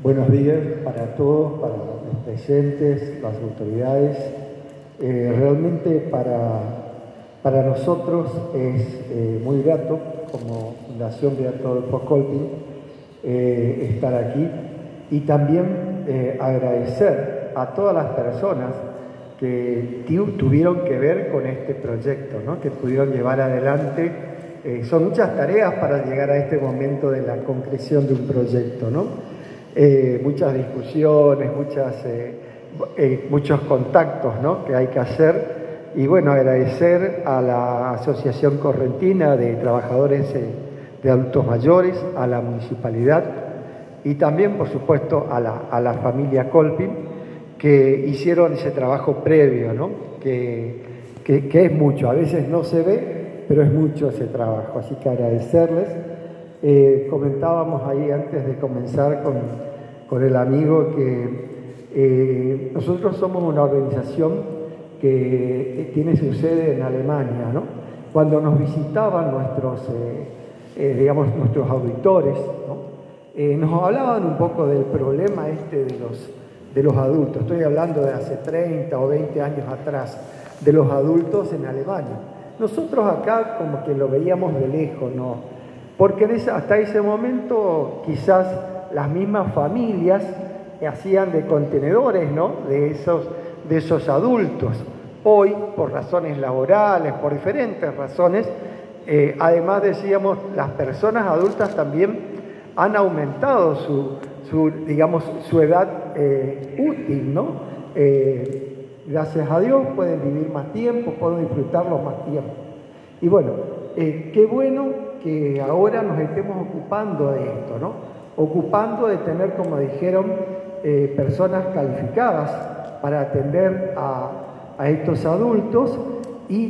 Buenos días para todos, para los presentes, las autoridades. Eh, realmente para, para nosotros es eh, muy grato, como Fundación Beato Colpi, eh, estar aquí y también agradecer a todas las personas que tuvieron que ver con este proyecto, ¿no? que pudieron llevar adelante. son muchas tareas para llegar a este momento de la concreción de un proyecto. ¿no? Eh, muchas discusiones, muchas, eh, eh, muchos contactos que hay que hacer. Y bueno, agradecer a la Asociación Correntina de Trabajadores de Adultos Mayores, a la municipalidad y también, por supuesto, a la, familia Colpin, que hicieron ese trabajo previo, ¿no? que, que, es mucho. A veces no se ve, pero es mucho ese trabajo. Así que agradecerles. Comentábamos ahí antes de comenzar con con el amigo que eh, nosotros somos una organización que tiene su sede en Alemania, ¿no? Cuando nos visitaban nuestros, eh, eh, digamos, nuestros auditores, nos hablaban un poco del problema este de los, de los adultos. Estoy hablando de hace 30 o 20 años atrás, de los adultos en Alemania. Nosotros acá como que lo veíamos de lejos, ¿no? Porque hasta ese momento quizás las mismas familias hacían de contenedores ¿no? de, esos, adultos. Hoy, por razones laborales, por diferentes razones, eh, además decíamos, las personas adultas también han aumentado su edad eh, útil, ¿no? Eh, gracias a Dios pueden vivir más tiempo, pueden disfrutarlo más tiempo. Y bueno, qué bueno que ahora nos estemos ocupando de esto, ¿no? ocupando de tener, como dijeron, eh, personas calificadas para atender a, a estos adultos y